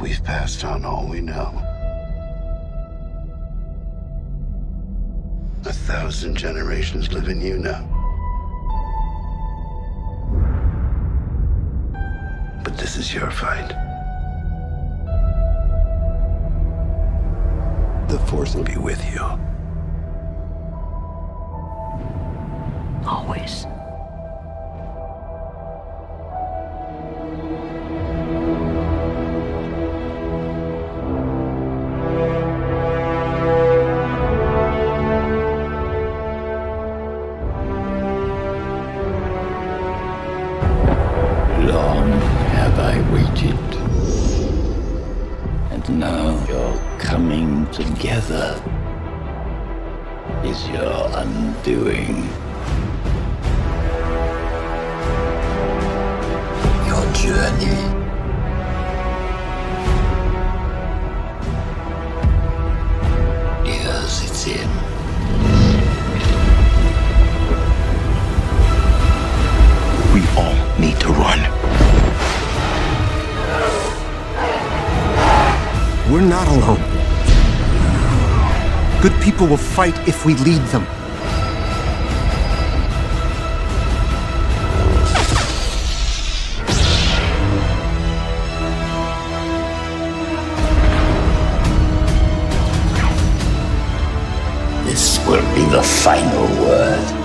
We've passed on all we know. A thousand generations live in you now. But this is your fight. The Force will be with you. Always. Coming together is your undoing. Your journey is its end. We all need to run. We're not alone. Good people will fight if we lead them. This will be the final word.